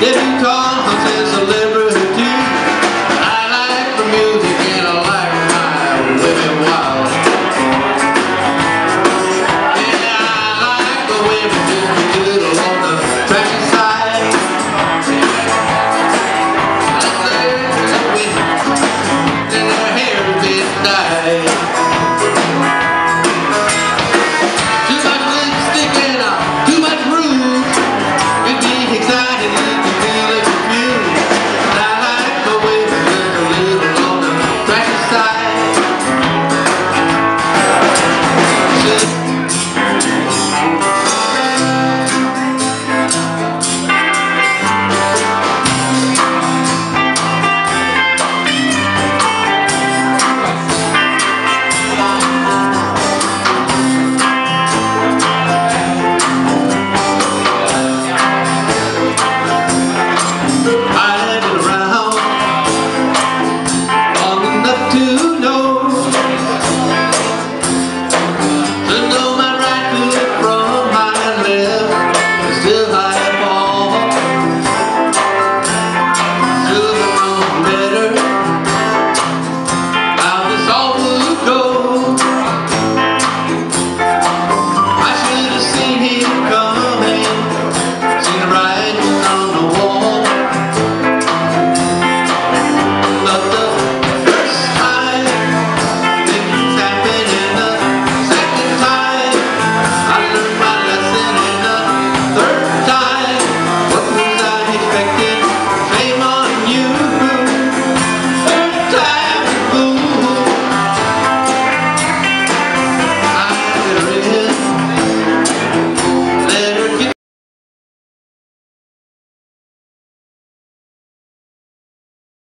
Didn't call